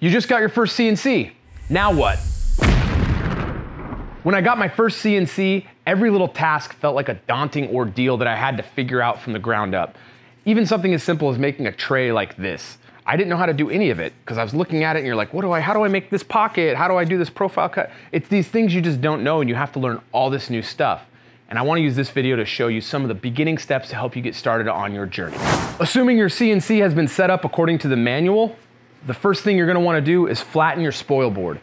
You just got your first CNC. Now what? When I got my first CNC, every little task felt like a daunting ordeal that I had to figure out from the ground up. Even something as simple as making a tray like this. I didn't know how to do any of it because I was looking at it and you're like, what do I, how do I make this pocket? How do I do this profile cut? It's these things you just don't know and you have to learn all this new stuff. And I wanna use this video to show you some of the beginning steps to help you get started on your journey. Assuming your CNC has been set up according to the manual, the first thing you're gonna wanna do is flatten your spoil board.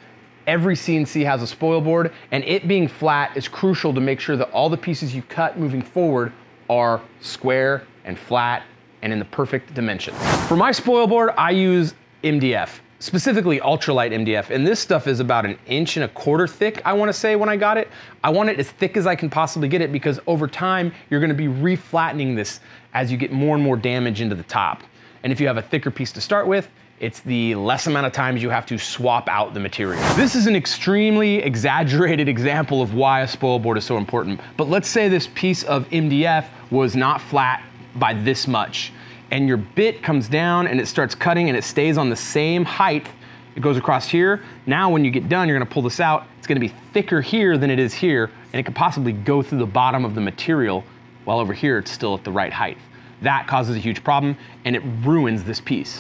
Every CNC has a spoil board, and it being flat is crucial to make sure that all the pieces you cut moving forward are square and flat and in the perfect dimensions. For my spoil board, I use MDF, specifically ultralight MDF, and this stuff is about an inch and a quarter thick, I wanna say when I got it. I want it as thick as I can possibly get it because over time, you're gonna be reflattening this as you get more and more damage into the top. And if you have a thicker piece to start with, it's the less amount of times you have to swap out the material. This is an extremely exaggerated example of why a spoil board is so important. But let's say this piece of MDF was not flat by this much and your bit comes down and it starts cutting and it stays on the same height. It goes across here. Now when you get done, you're gonna pull this out. It's gonna be thicker here than it is here and it could possibly go through the bottom of the material while over here it's still at the right height. That causes a huge problem and it ruins this piece.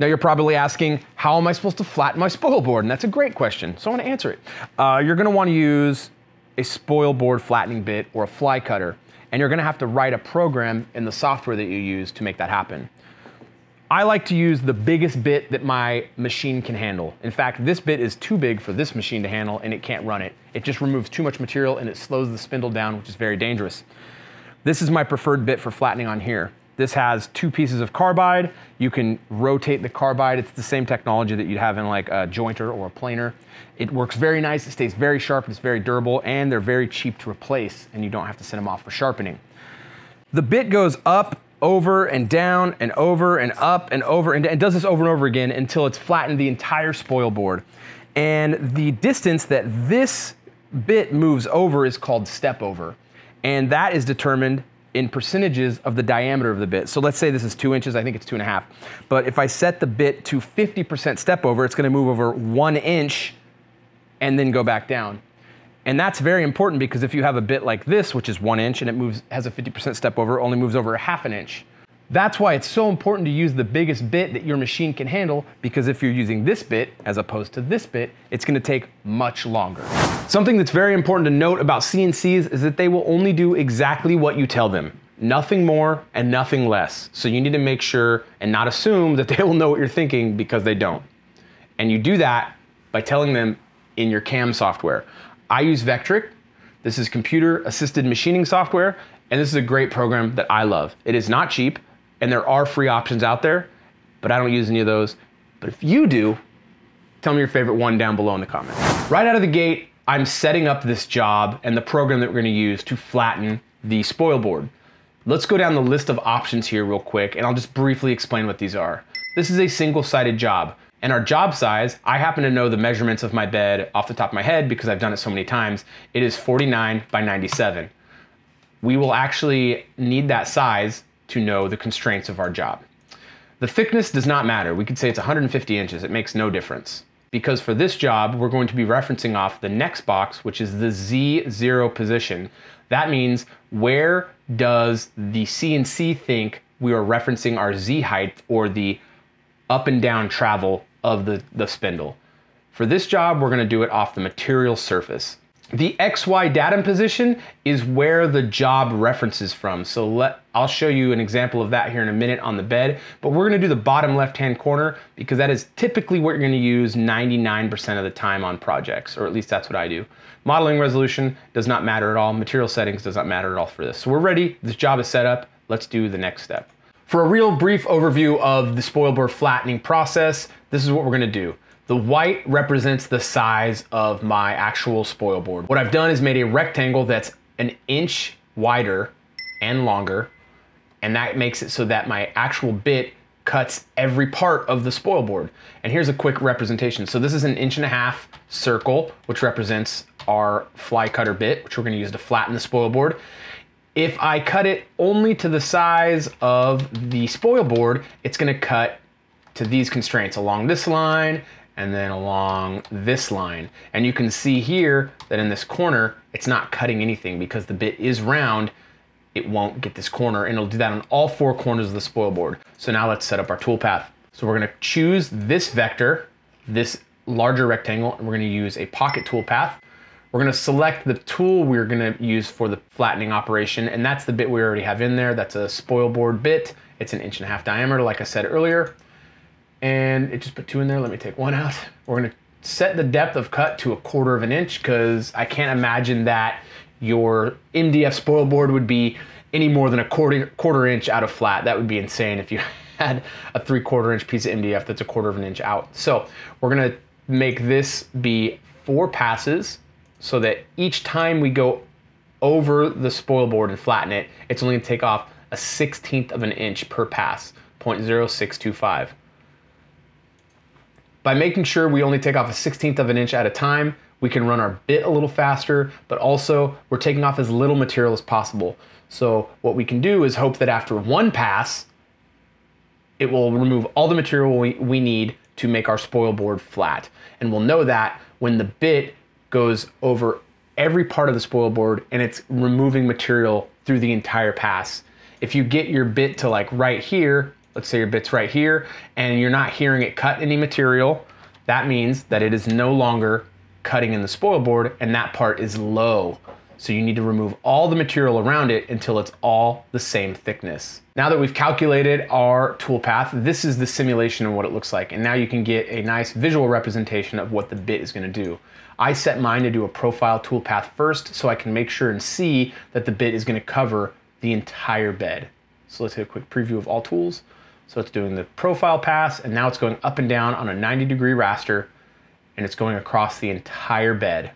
Now you're probably asking, how am I supposed to flatten my spoil board? And that's a great question, so I wanna answer it. Uh, you're gonna wanna use a spoil board flattening bit or a fly cutter, and you're gonna have to write a program in the software that you use to make that happen. I like to use the biggest bit that my machine can handle. In fact, this bit is too big for this machine to handle and it can't run it. It just removes too much material and it slows the spindle down, which is very dangerous. This is my preferred bit for flattening on here. This has two pieces of carbide. You can rotate the carbide. It's the same technology that you'd have in like a jointer or a planer. It works very nice. It stays very sharp. It's very durable and they're very cheap to replace and you don't have to send them off for sharpening. The bit goes up, over and down and over and up and over and it does this over and over again until it's flattened the entire spoil board. And the distance that this bit moves over is called step over. And that is determined in percentages of the diameter of the bit. So let's say this is two inches, I think it's two and a half. But if I set the bit to 50% step over, it's gonna move over one inch and then go back down. And that's very important because if you have a bit like this, which is one inch and it moves, has a 50% step over, only moves over a half an inch. That's why it's so important to use the biggest bit that your machine can handle because if you're using this bit as opposed to this bit, it's gonna take much longer. Something that's very important to note about CNCs is that they will only do exactly what you tell them. Nothing more and nothing less. So you need to make sure and not assume that they will know what you're thinking because they don't. And you do that by telling them in your CAM software. I use Vectric. This is computer assisted machining software, and this is a great program that I love. It is not cheap and there are free options out there, but I don't use any of those. But if you do, tell me your favorite one down below in the comments. Right out of the gate, I'm setting up this job and the program that we're gonna use to flatten the spoil board. Let's go down the list of options here real quick and I'll just briefly explain what these are. This is a single-sided job. And our job size, I happen to know the measurements of my bed off the top of my head because I've done it so many times. It is 49 by 97. We will actually need that size to know the constraints of our job. The thickness does not matter. We could say it's 150 inches. It makes no difference. Because for this job, we're going to be referencing off the next box, which is the Z0 position. That means where does the CNC think we are referencing our Z height or the up and down travel of the, the spindle. For this job, we're gonna do it off the material surface. The XY datum position is where the job references from. So let, I'll show you an example of that here in a minute on the bed, but we're gonna do the bottom left-hand corner because that is typically what you're gonna use 99% of the time on projects, or at least that's what I do. Modeling resolution does not matter at all. Material settings does not matter at all for this. So we're ready, this job is set up. Let's do the next step. For a real brief overview of the spoil flattening process, this is what we're gonna do. The white represents the size of my actual spoil board. What I've done is made a rectangle that's an inch wider and longer, and that makes it so that my actual bit cuts every part of the spoil board. And here's a quick representation. So this is an inch and a half circle, which represents our fly cutter bit, which we're gonna use to flatten the spoil board. If I cut it only to the size of the spoil board, it's gonna cut to these constraints along this line and then along this line. And you can see here that in this corner, it's not cutting anything because the bit is round, it won't get this corner and it'll do that on all four corners of the spoil board. So now let's set up our tool path. So we're gonna choose this vector, this larger rectangle, and we're gonna use a pocket tool path. We're gonna select the tool we're gonna use for the flattening operation, and that's the bit we already have in there. That's a spoil board bit. It's an inch and a half diameter, like I said earlier. And it just put two in there. Let me take one out. We're gonna set the depth of cut to a quarter of an inch because I can't imagine that your MDF spoil board would be any more than a quarter, quarter inch out of flat. That would be insane if you had a three quarter inch piece of MDF that's a quarter of an inch out. So we're gonna make this be four passes so that each time we go over the spoil board and flatten it, it's only gonna take off a 16th of an inch per pass, 0.0625. By making sure we only take off a 16th of an inch at a time, we can run our bit a little faster, but also we're taking off as little material as possible. So what we can do is hope that after one pass, it will remove all the material we, we need to make our spoil board flat. And we'll know that when the bit goes over every part of the spoil board and it's removing material through the entire pass. If you get your bit to like right here, let's say your bit's right here, and you're not hearing it cut any material, that means that it is no longer cutting in the spoil board and that part is low. So you need to remove all the material around it until it's all the same thickness. Now that we've calculated our tool path, this is the simulation of what it looks like. And now you can get a nice visual representation of what the bit is gonna do. I set mine to do a profile tool path first so I can make sure and see that the bit is gonna cover the entire bed. So let's take a quick preview of all tools. So it's doing the profile pass and now it's going up and down on a 90 degree raster and it's going across the entire bed.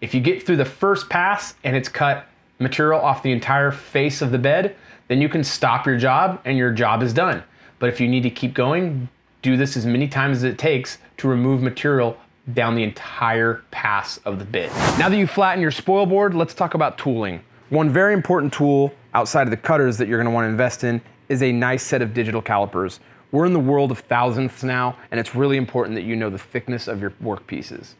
If you get through the first pass and it's cut material off the entire face of the bed, then you can stop your job and your job is done. But if you need to keep going, do this as many times as it takes to remove material down the entire pass of the bit. Now that you've flattened your spoil board, let's talk about tooling. One very important tool outside of the cutters that you're gonna wanna invest in is a nice set of digital calipers. We're in the world of thousandths now, and it's really important that you know the thickness of your work pieces.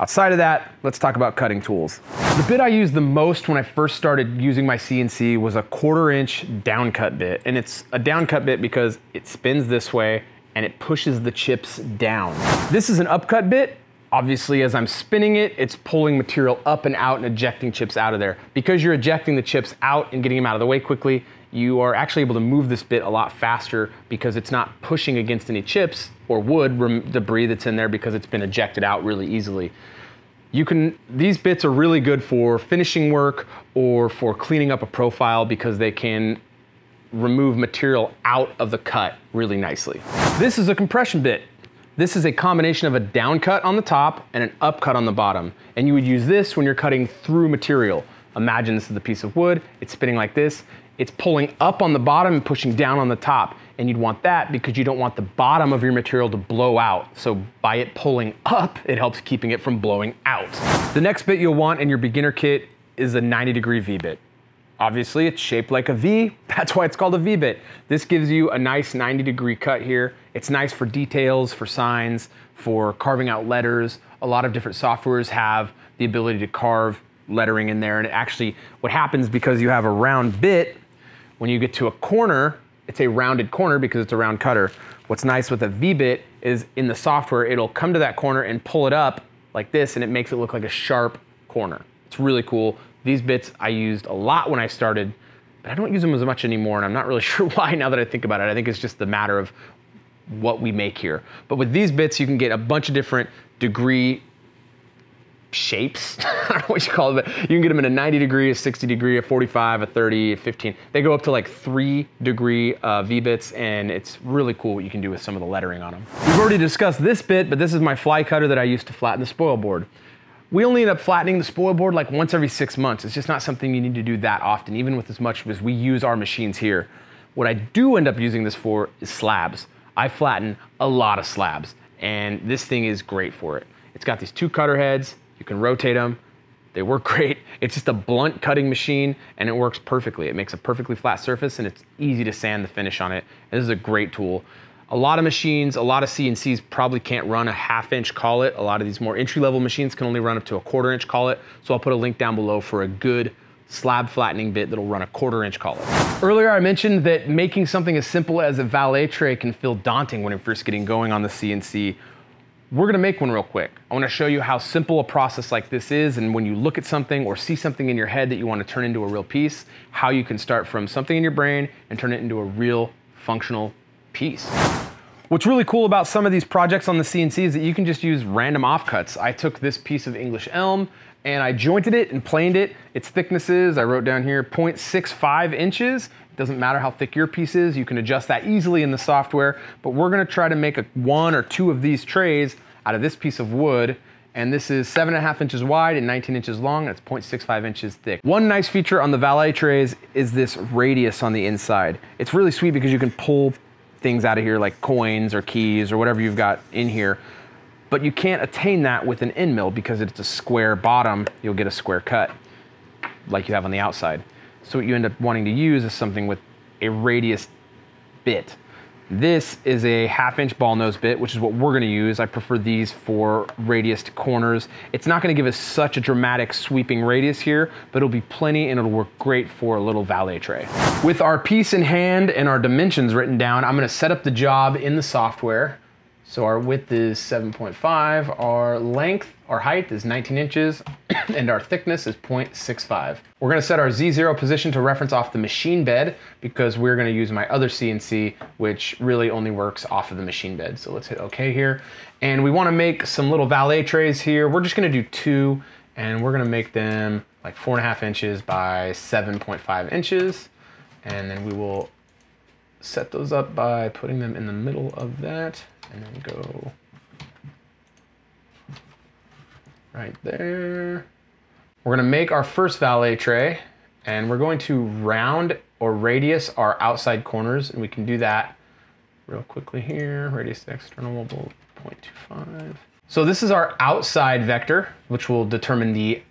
Outside of that, let's talk about cutting tools. The bit I used the most when I first started using my CNC was a quarter inch downcut bit. And it's a downcut bit because it spins this way and it pushes the chips down. This is an upcut bit. Obviously, as I'm spinning it, it's pulling material up and out and ejecting chips out of there. Because you're ejecting the chips out and getting them out of the way quickly, you are actually able to move this bit a lot faster because it's not pushing against any chips or wood debris that's in there because it's been ejected out really easily. You can, these bits are really good for finishing work or for cleaning up a profile because they can remove material out of the cut really nicely. This is a compression bit. This is a combination of a down cut on the top and an up cut on the bottom. And you would use this when you're cutting through material. Imagine this is a piece of wood, it's spinning like this it's pulling up on the bottom and pushing down on the top. And you'd want that because you don't want the bottom of your material to blow out. So by it pulling up, it helps keeping it from blowing out. The next bit you'll want in your beginner kit is a 90 degree V-bit. Obviously, it's shaped like a V. That's why it's called a V-bit. This gives you a nice 90 degree cut here. It's nice for details, for signs, for carving out letters. A lot of different softwares have the ability to carve lettering in there. And actually, what happens because you have a round bit, when you get to a corner, it's a rounded corner because it's a round cutter. What's nice with a V-bit is in the software, it'll come to that corner and pull it up like this and it makes it look like a sharp corner. It's really cool. These bits I used a lot when I started, but I don't use them as much anymore and I'm not really sure why now that I think about it. I think it's just the matter of what we make here. But with these bits, you can get a bunch of different degree shapes. I don't know what you call it, you can get them in a 90 degree, a 60 degree, a 45, a 30, a 15. They go up to like three degree uh, V-bits and it's really cool what you can do with some of the lettering on them. We've already discussed this bit, but this is my fly cutter that I used to flatten the spoil board. We only end up flattening the spoil board like once every six months. It's just not something you need to do that often, even with as much as we use our machines here. What I do end up using this for is slabs. I flatten a lot of slabs and this thing is great for it. It's got these two cutter heads, you can rotate them. They work great. It's just a blunt cutting machine and it works perfectly. It makes a perfectly flat surface and it's easy to sand the finish on it. This is a great tool. A lot of machines, a lot of CNCs probably can't run a half inch collet. A lot of these more entry level machines can only run up to a quarter inch collet. So I'll put a link down below for a good slab flattening bit that'll run a quarter inch collet. Earlier I mentioned that making something as simple as a valet tray can feel daunting when you're first getting going on the CNC. We're gonna make one real quick. I wanna show you how simple a process like this is and when you look at something or see something in your head that you wanna turn into a real piece, how you can start from something in your brain and turn it into a real functional piece. What's really cool about some of these projects on the CNC is that you can just use random offcuts. I took this piece of English elm and I jointed it and planed it. Its thicknesses, I wrote down here, 0.65 inches. Doesn't matter how thick your piece is, you can adjust that easily in the software, but we're gonna try to make a one or two of these trays out of this piece of wood and this is seven and a half inches wide and 19 inches long, and it's 0.65 inches thick. One nice feature on the valet trays is this radius on the inside. It's really sweet because you can pull things out of here like coins or keys or whatever you've got in here, but you can't attain that with an end mill because it's a square bottom, you'll get a square cut like you have on the outside. So what you end up wanting to use is something with a radius bit. This is a half inch ball nose bit, which is what we're gonna use. I prefer these for radius to corners. It's not gonna give us such a dramatic sweeping radius here, but it'll be plenty and it'll work great for a little valet tray. With our piece in hand and our dimensions written down, I'm gonna set up the job in the software. So our width is 7.5, our length, our height is 19 inches, and our thickness is 0.65. We're gonna set our Z0 position to reference off the machine bed because we're gonna use my other CNC, which really only works off of the machine bed. So let's hit okay here. And we wanna make some little valet trays here. We're just gonna do two, and we're gonna make them like four and a half inches by 7.5 inches. And then we will set those up by putting them in the middle of that and then go right there. We're gonna make our first valet tray and we're going to round or radius our outside corners and we can do that real quickly here. Radius external mobile 0.25. So this is our outside vector, which will determine the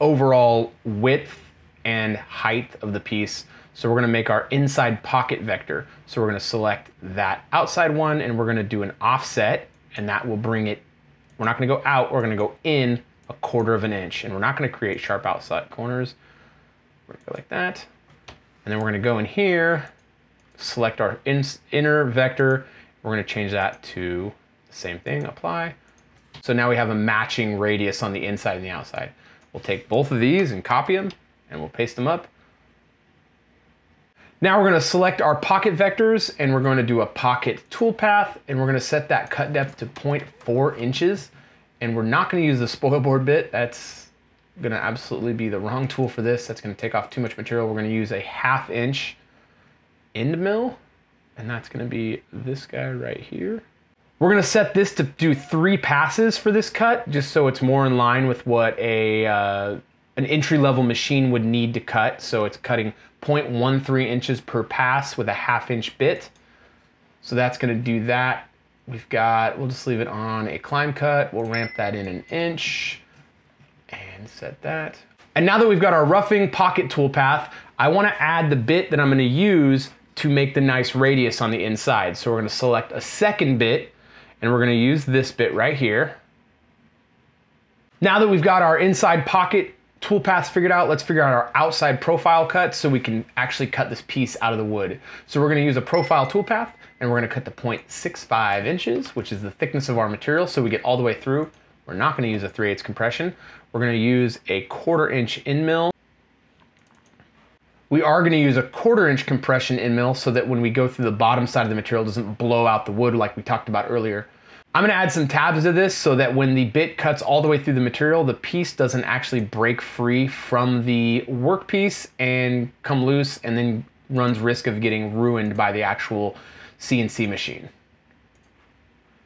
overall width and height of the piece. So we're gonna make our inside pocket vector. So we're gonna select that outside one and we're gonna do an offset and that will bring it, we're not gonna go out, we're gonna go in a quarter of an inch and we're not gonna create sharp outside corners. We're gonna go like that. And then we're gonna go in here, select our in, inner vector. We're gonna change that to the same thing, apply. So now we have a matching radius on the inside and the outside. We'll take both of these and copy them and we'll paste them up. Now we're gonna select our pocket vectors and we're gonna do a pocket toolpath and we're gonna set that cut depth to 0.4 inches. And we're not gonna use the spoil board bit. That's gonna absolutely be the wrong tool for this. That's gonna take off too much material. We're gonna use a half inch end mill and that's gonna be this guy right here. We're gonna set this to do three passes for this cut, just so it's more in line with what a uh, an entry level machine would need to cut. So it's cutting 0.13 inches per pass with a half inch bit. So that's gonna do that. We've got, we'll just leave it on a climb cut. We'll ramp that in an inch and set that. And now that we've got our roughing pocket tool path, I wanna add the bit that I'm gonna use to make the nice radius on the inside. So we're gonna select a second bit and we're gonna use this bit right here. Now that we've got our inside pocket toolpaths figured out, let's figure out our outside profile cut so we can actually cut this piece out of the wood. So we're gonna use a profile toolpath and we're gonna cut the 0.65 inches, which is the thickness of our material, so we get all the way through. We're not gonna use a 3 8 compression. We're gonna use a quarter inch end mill. We are gonna use a quarter inch compression end mill so that when we go through the bottom side of the material, doesn't blow out the wood like we talked about earlier. I'm gonna add some tabs to this so that when the bit cuts all the way through the material, the piece doesn't actually break free from the workpiece and come loose and then runs risk of getting ruined by the actual CNC machine.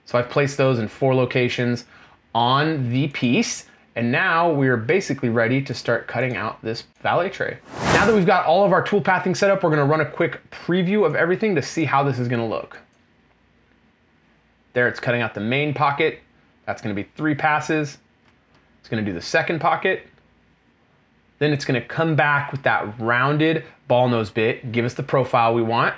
So I've placed those in four locations on the piece and now we're basically ready to start cutting out this valet tray. Now that we've got all of our tool pathing set up, we're gonna run a quick preview of everything to see how this is gonna look. There it's cutting out the main pocket. That's gonna be three passes. It's gonna do the second pocket. Then it's gonna come back with that rounded ball nose bit, give us the profile we want.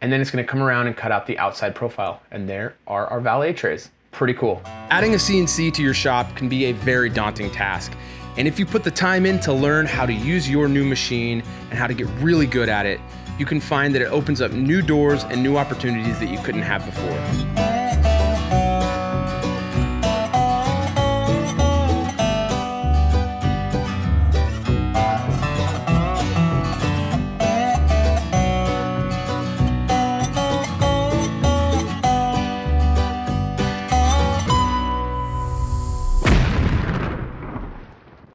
And then it's gonna come around and cut out the outside profile. And there are our valet trays. Pretty cool. Adding a CNC to your shop can be a very daunting task. And if you put the time in to learn how to use your new machine and how to get really good at it, you can find that it opens up new doors and new opportunities that you couldn't have before.